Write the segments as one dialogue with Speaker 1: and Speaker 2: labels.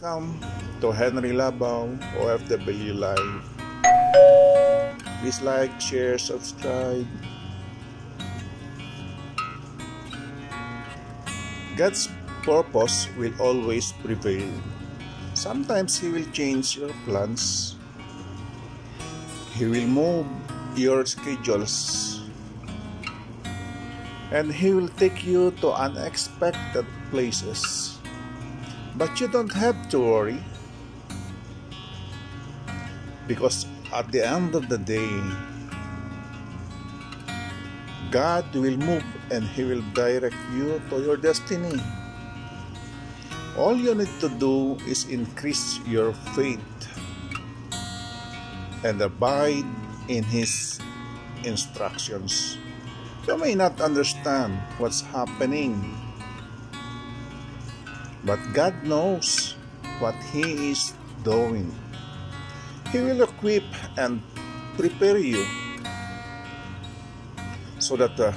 Speaker 1: Welcome to Henry Labao OFW Live. Please like, share, subscribe. God's purpose will always prevail. Sometimes He will change your plans. He will move your schedules. And He will take you to unexpected places. But you don't have to worry. Because at the end of the day, God will move and He will direct you to your destiny. All you need to do is increase your faith and abide in His instructions. You may not understand what's happening but God knows what He is doing. He will equip and prepare you so that uh,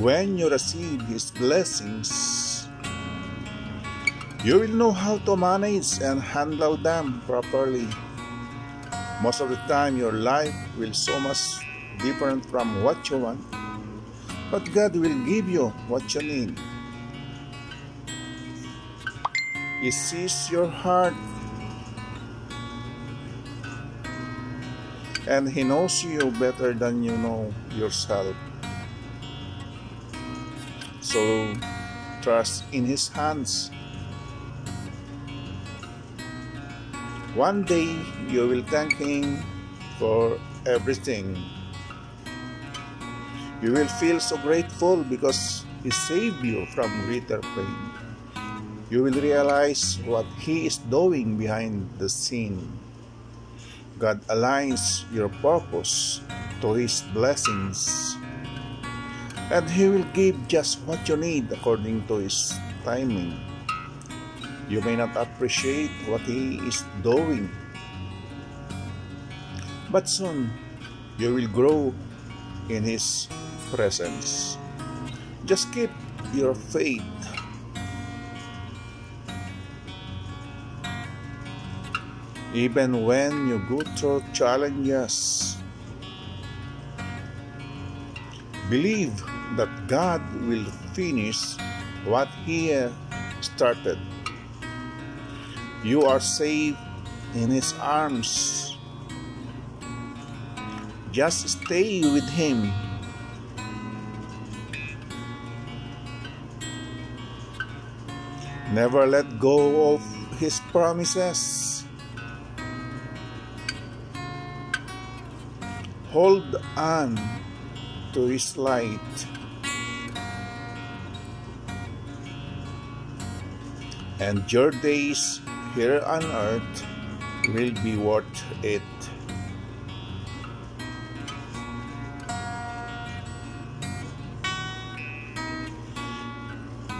Speaker 1: when you receive His blessings, you will know how to manage and handle them properly. Most of the time, your life will so much different from what you want, but God will give you what you need. He sees your heart. And He knows you better than you know yourself. So trust in His hands. One day you will thank Him for everything. You will feel so grateful because He saved you from greater pain you will realize what He is doing behind the scene. God aligns your purpose to His blessings, and He will give just what you need according to His timing. You may not appreciate what He is doing, but soon you will grow in His presence. Just keep your faith even when you go through challenges. Believe that God will finish what He started. You are safe in His arms. Just stay with Him. Never let go of His promises. Hold on to His light. And your days here on earth will be worth it.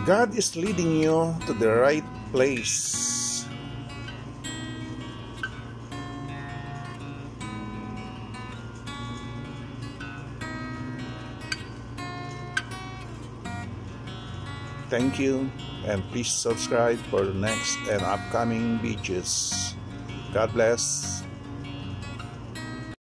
Speaker 1: God is leading you to the right place. Thank you and please subscribe for the next and upcoming beaches. God bless.